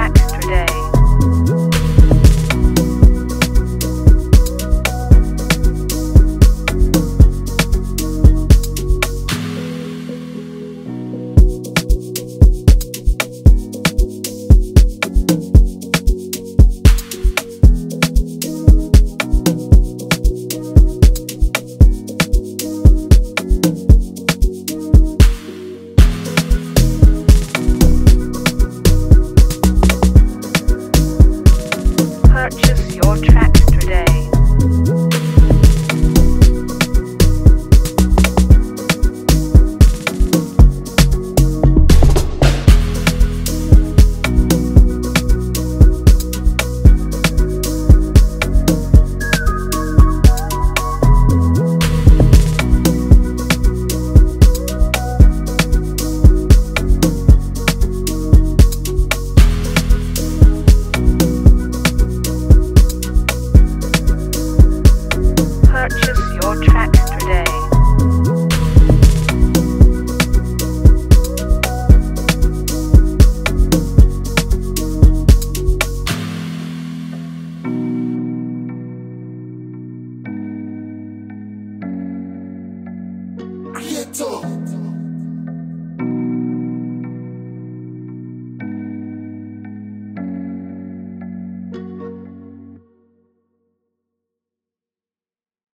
extra day. talk.